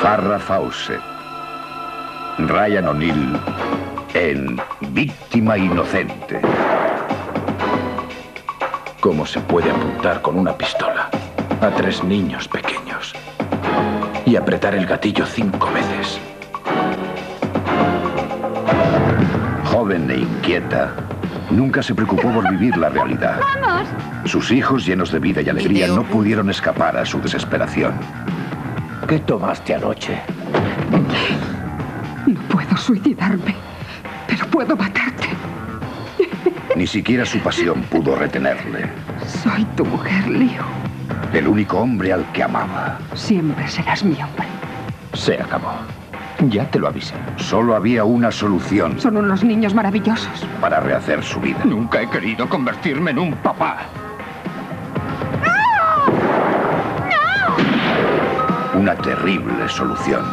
Farrah Fawcett. Ryan O'Neill en Víctima Inocente. ¿Cómo se puede apuntar con una pistola a tres niños pequeños y apretar el gatillo cinco veces? Joven e inquieta, nunca se preocupó por vivir la realidad. ¡Vamos! Sus hijos, llenos de vida y alegría, no pudieron escapar a su desesperación. ¿Qué tomaste anoche? No puedo suicidarme, pero puedo matarte. Ni siquiera su pasión pudo retenerle. Soy tu mujer, Leo. El único hombre al que amaba. Siempre serás mi hombre. Se acabó. Ya te lo avisé. Solo había una solución Son unos niños maravillosos. para rehacer su vida. Nunca he querido convertirme en un papá. Una terrible solución.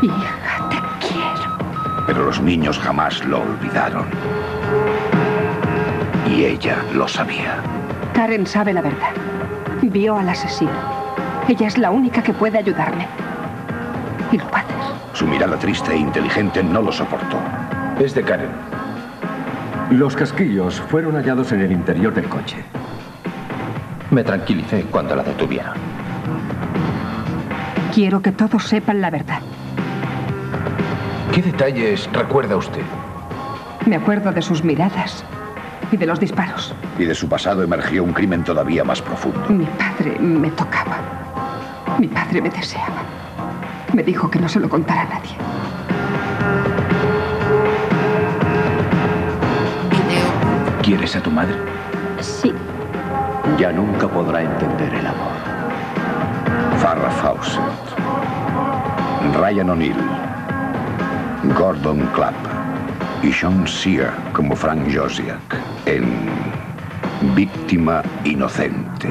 Hija, te quiero. Pero los niños jamás lo olvidaron. Y ella lo sabía. Karen sabe la verdad. Vio al asesino. Ella es la única que puede ayudarme. Y lo va a hacer. Su mirada triste e inteligente no lo soportó. Es de Karen. Los casquillos fueron hallados en el interior del coche. Me tranquilicé cuando la detuvieron. Quiero que todos sepan la verdad. ¿Qué detalles recuerda usted? Me acuerdo de sus miradas y de los disparos. Y de su pasado emergió un crimen todavía más profundo. Mi padre me tocaba. Mi padre me deseaba. Me dijo que no se lo contara a nadie. ¿Quieres a tu madre? Sí. Ya nunca podrá entender el amor. Farrah Fawcett. Ryan O'Neill. Gordon Clapp. Y Sean Sear como Frank Josiak en Víctima Inocente.